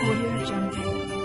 我有点想你。